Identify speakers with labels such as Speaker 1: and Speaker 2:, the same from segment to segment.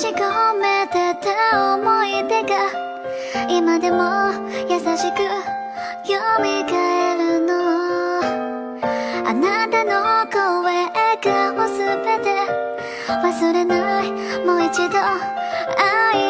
Speaker 1: 閉じ込めてた思い出が今でも優しく蘇るの。あなたの声笑顔すべて忘れない。もう一度会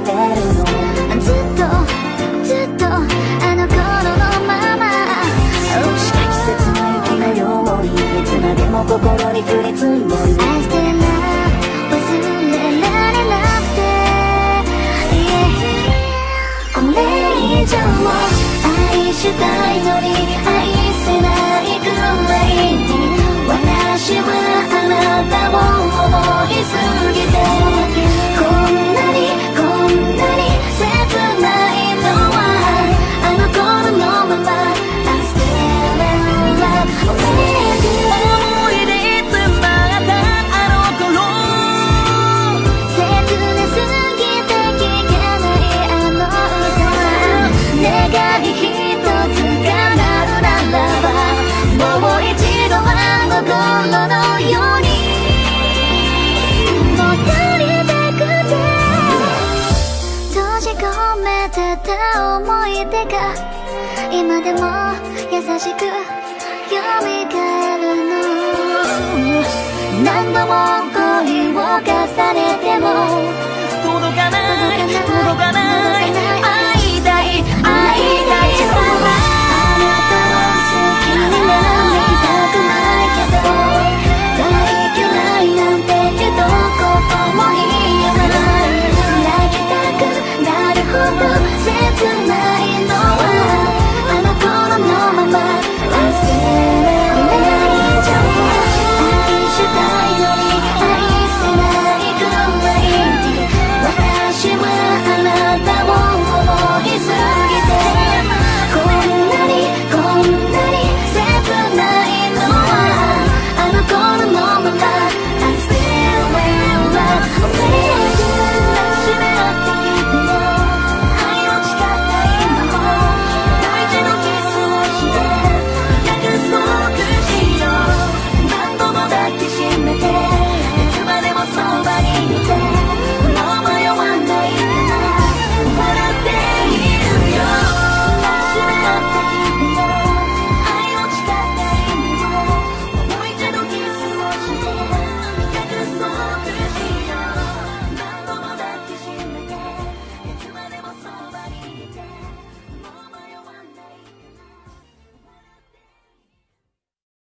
Speaker 2: ずっとずっとあの頃のまま
Speaker 1: 季節の雪のようにいつまでも心に降り積もり愛して
Speaker 2: る
Speaker 1: 愛したいのに愛せないくらいに私はあなたが今でも優しく蘇るの？何度も恋を重ねて